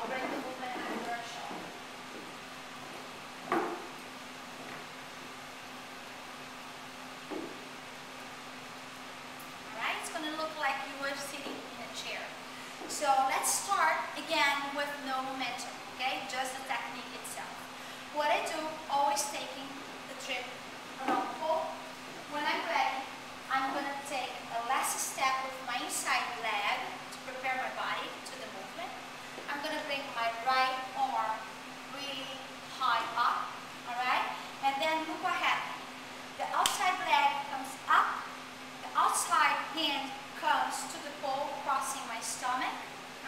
Alright, it's going to look like you were sitting in a chair. So let's start again with no momentum, okay? Just the technique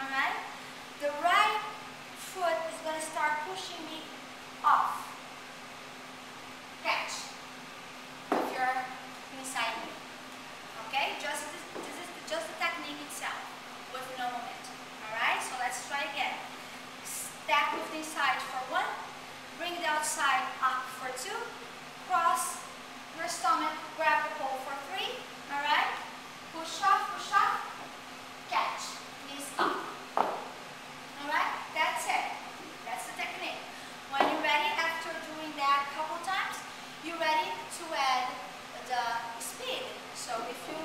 alright? The right foot is going to start pushing me off. Catch. If you're inside me. Okay? Just this, this is just the technique itself with no momentum. Alright? So let's try again. Step with the inside for one. Bring the outside up for two. So if you